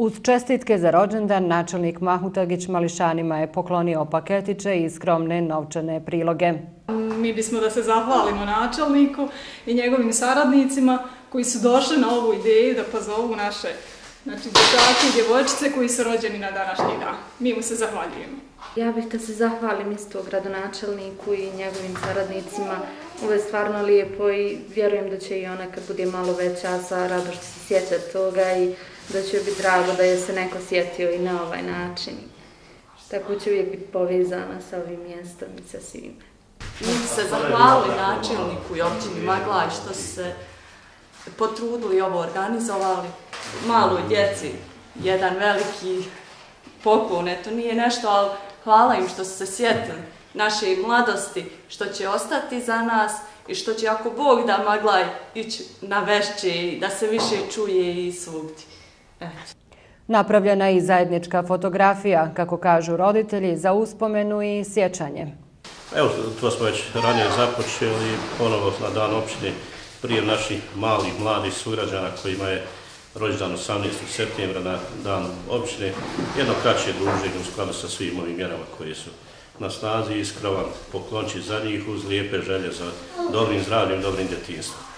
Uz čestitke za rođendan, načelnik Mahutagić Mališanima je poklonio paketiće i skromne novčane priloge. Mi bismo da se zahvalimo načelniku i njegovim saradnicima koji su došli na ovu ideju da pozovu naše znači, dječake i djevojčice koji su rođeni na današnji dan. Mi mu se zahvaljujemo. Ja bih da se zahvalim isto gradonačelniku i njegovim saradnicima. Ovo je stvarno lijepo i vjerujem da će i ona kad bude malo veća sa radošću se sjećati toga i da će biti drago da je se neko sjetio i na ovaj način. Tako će uvijek biti povezana sa ovim mjestom i sa svime. Mi se zahvalili načelniku i općini Maglaj što su se potrudili ovo organizovali. Maloj djeci, jedan veliki poklon, eto nije nešto, ali hvala im što su se sjetili naše mladosti, što će ostati za nas i što će ako Bog da Maglaj ići na vešće i da se više čuje i svugdje. Napravljena je i zajednička fotografija, kako kažu roditelji, za uspomenu i sjećanje. Evo, to smo već ranije započeli, ponovo na dan općine, prije naših malih, mladih sugrađana kojima je rođendan 18. septembra na dan općine, jedno kraće druženje u skladu sa svim ovim mjerama koje su na snazi iskrovan poklonči za njih uz lijepe želje za dobrim zdravljem, dobrim djetinstvom.